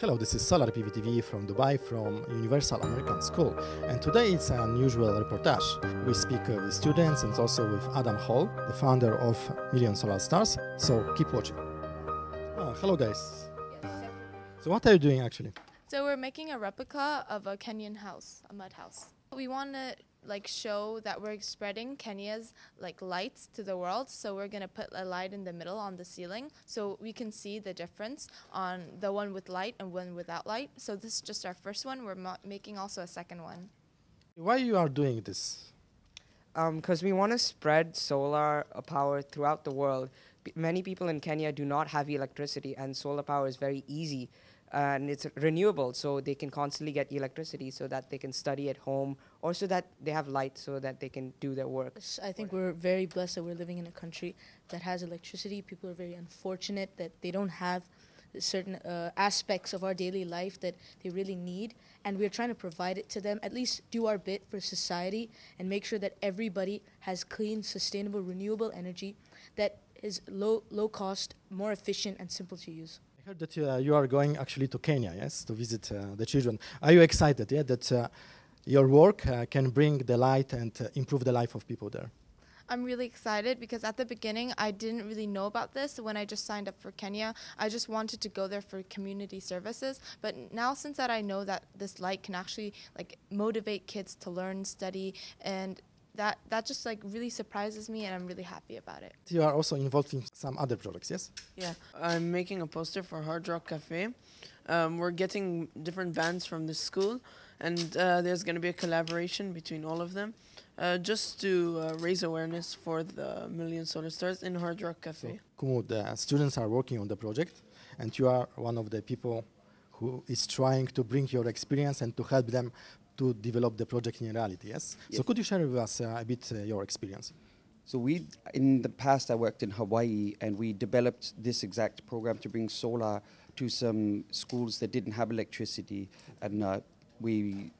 Hello, this is Solar PVTV from Dubai from Universal American School. And today it's an unusual reportage. We speak with students and also with Adam Hall, the founder of Million Solar Stars. So keep watching. Ah, hello, guys. So, what are you doing actually? So we're making a replica of a Kenyan house, a mud house. We want to like show that we're spreading Kenya's like lights to the world. So we're gonna put a light in the middle on the ceiling, so we can see the difference on the one with light and one without light. So this is just our first one. We're ma- making also a second one. Why you are doing this? because we want to spread solar uh, power throughout the world. P- many people in Kenya do not have electricity, and solar power is very easy and it's renewable, so they can constantly get electricity so that they can study at home or so that they have light so that they can do their work. I think we're very blessed that we're living in a country that has electricity. People are very unfortunate that they don't have certain uh, aspects of our daily life that they really need, and we're trying to provide it to them. At least do our bit for society and make sure that everybody has clean, sustainable, renewable energy that is low, low cost, more efficient, and simple to use. Heard that uh, you are going actually to Kenya, yes, to visit uh, the children. Are you excited, yeah, that uh, your work uh, can bring the light and uh, improve the life of people there? I'm really excited because at the beginning I didn't really know about this when I just signed up for Kenya. I just wanted to go there for community services, but now since that I know that this light can actually like motivate kids to learn, study and that that just like really surprises me and I'm really happy about it. You are also involved in some other projects, yes? Yeah, I'm making a poster for Hard Rock Cafe. Um, we're getting different bands from the school, and uh, there's going to be a collaboration between all of them, uh, just to uh, raise awareness for the Million Solar Stars in Hard Rock Cafe. So, Kumu, the students are working on the project, and you are one of the people who is trying to bring your experience and to help them to develop the project in reality, yes? Yes. So could you share with us uh, a bit uh, your experience? So we, in the past, I worked in Hawaii, and we developed this exact program to bring solar to some schools that didn't have electricity, and uh, we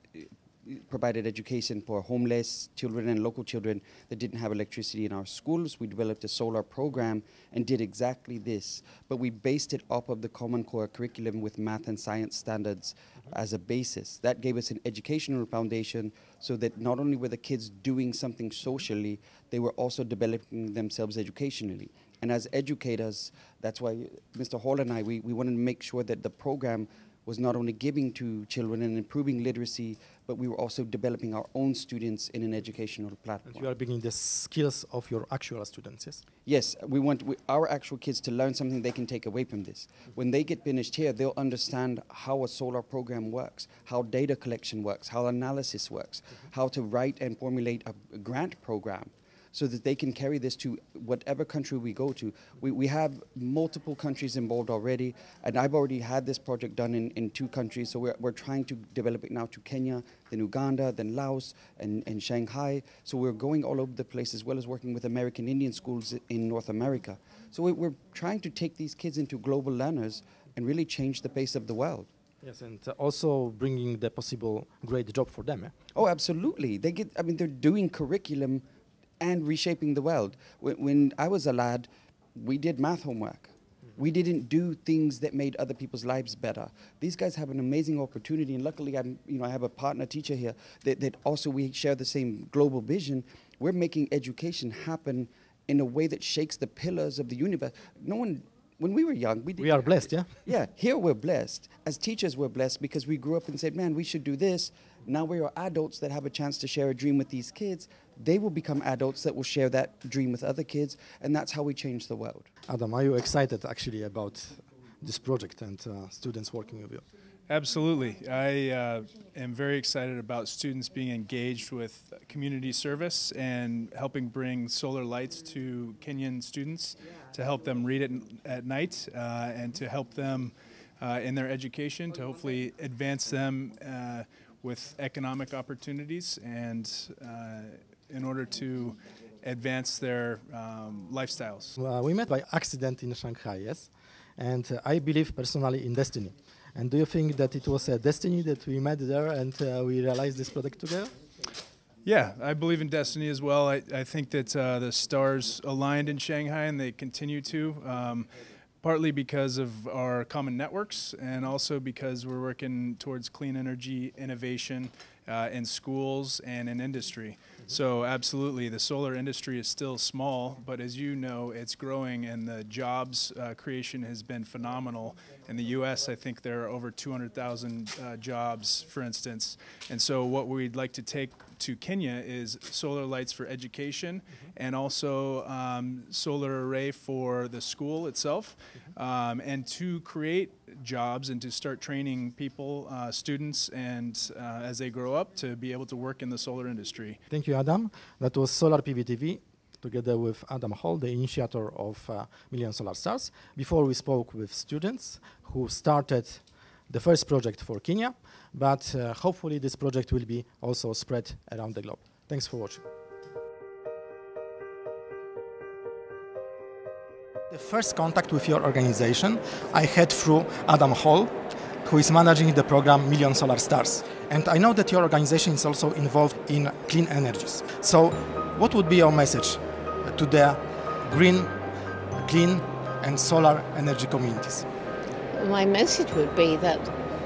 provided education for homeless children and local children that didn't have electricity in our schools. We developed a solar program and did exactly this, but we based it off of the Common Core curriculum with math and science standards as a basis. That gave us an educational foundation so that not only were the kids doing something socially, they were also developing themselves educationally. And as educators, that's why Mr. Hall and I, we, we wanted to make sure that the program was not only giving to children and improving literacy, but we were also developing our own students in an educational platform. And you are bringing the skills of your actual students, yes? Yes, we want we, our actual kids to learn something they can take away from this. When they get finished here, they'll understand how a solar program works, how data collection works, how analysis works, mm-hmm. how to write and formulate a, a grant program so that they can carry this to whatever country we go to. We, we have multiple countries involved already, and I've already had this project done in, in two countries, so we're, we're trying to develop it now to Kenya, then Uganda, then Laos, and, and Shanghai. So we're going all over the place, as well as working with American Indian schools in North America. So we, we're trying to take these kids into global learners and really change the face of the world. Yes, and uh, also bringing the possible great job for them, eh? Oh, absolutely. They get, I mean, they're doing curriculum and reshaping the world. When, when I was a lad, we did math homework. Mm-hmm. We didn't do things that made other people's lives better. These guys have an amazing opportunity, and luckily, I'm, you know, I have a partner teacher here that, that also we share the same global vision. We're making education happen in a way that shakes the pillars of the universe. No one, when we were young, we did We are blessed, yeah? yeah, here we're blessed. As teachers, we're blessed because we grew up and said, man, we should do this. Now we are adults that have a chance to share a dream with these kids. They will become adults that will share that dream with other kids, and that's how we change the world. Adam, are you excited actually about this project and uh, students working with you? Absolutely. I uh, am very excited about students being engaged with community service and helping bring solar lights to Kenyan students to help them read it at night uh, and to help them uh, in their education to hopefully advance them uh, with economic opportunities and uh, in order to advance their um, lifestyles. Uh, we met by accident in Shanghai, yes? And uh, I believe personally in destiny. And do you think that it was a destiny that we met there and uh, we realized this product together? Yeah, I believe in destiny as well. I, I think that uh, the stars aligned in Shanghai and they continue to. Um, partly because of our common networks and also because we're working towards clean energy innovation uh, in schools and in industry. So absolutely, the solar industry is still small, but as you know, it's growing and the jobs uh, creation has been phenomenal. In the U.S., I think there are over 200,000 uh, jobs, for instance. And so what we'd like to take to Kenya is solar lights for education and also um, solar array for the school itself um, and to create jobs and to start training people, uh, students, and uh, as they grow up to be able to work in the solar industry. Thank you, Adam. That was Solar PV TV together with Adam Hall, the initiator of uh, Million Solar Stars. Before we spoke with students who started the first project for Kenya, but uh, hopefully this project will be also spread around the globe. Thanks for watching. The first contact with your organization I had through Adam Hall, who is managing the program Million Solar Stars. And I know that your organization is also involved in clean energies. So, what would be your message to the green, clean, and solar energy communities? My message would be that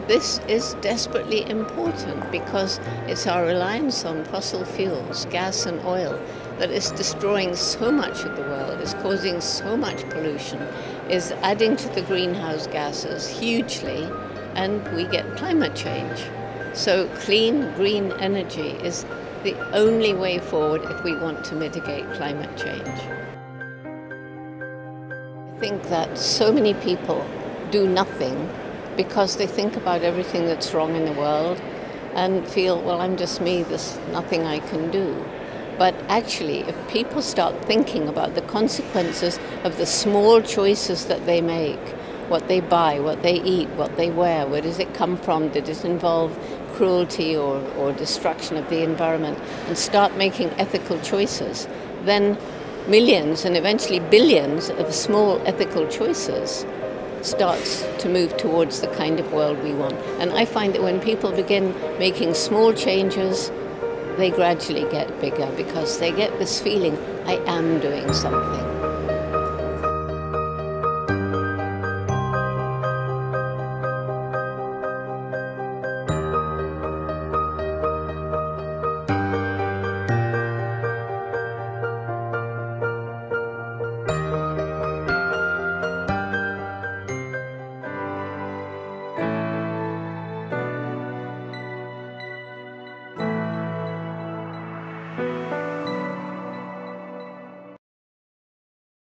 this is desperately important because it's our reliance on fossil fuels, gas and oil, that is destroying so much of the world, is causing so much pollution, is adding to the greenhouse gases hugely, and we get climate change. So clean, green energy is the only way forward if we want to mitigate climate change. I think that so many people do nothing because they think about everything that's wrong in the world and feel, well, I'm just me, there's nothing I can do. But actually, if people start thinking about the consequences of the small choices that they make, what they buy, what they eat, what they wear, where does it come from, did it involve cruelty or, or destruction of the environment, and start making ethical choices, then millions and eventually billions of small ethical choices starts to move towards the kind of world we want. And I find that when people begin making small changes, they gradually get bigger because they get this feeling, I am doing something.